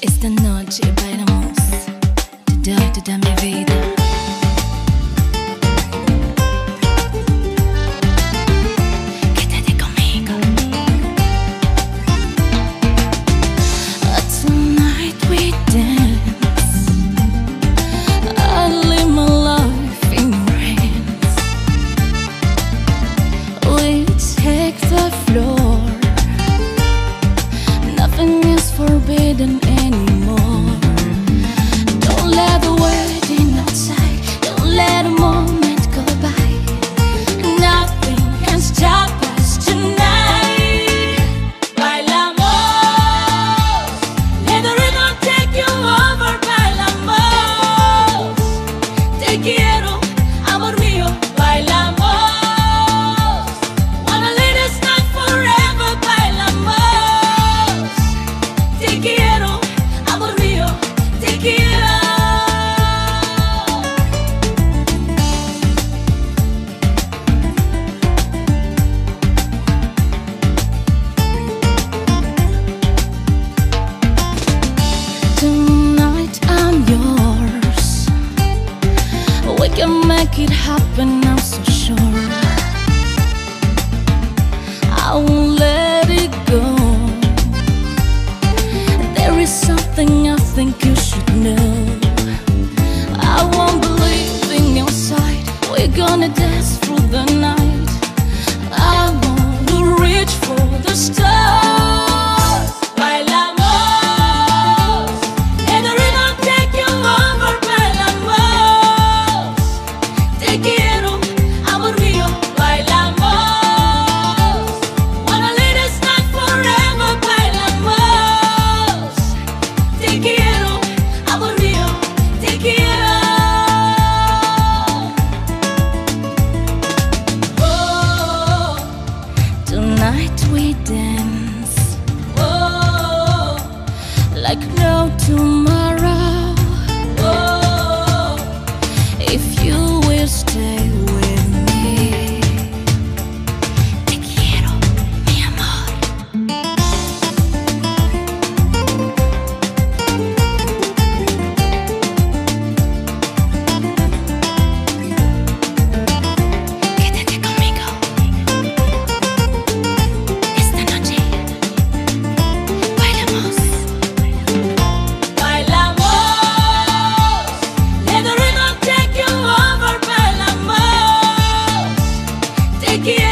Esta noche bailamos, te doy toda mi vida. Nothing is forbidden anymore. Don't let the waiting outside Don't let a moment go by. Nothing can stop us tonight. Bailamos Let the rhythm take you over Bailamos Take it. think you should know. I won't believe in your sight. We're gonna dance through the night. I want to reach for the stars. Bailamos And the rhythm take you over Bailamos Te quiero de te quiero.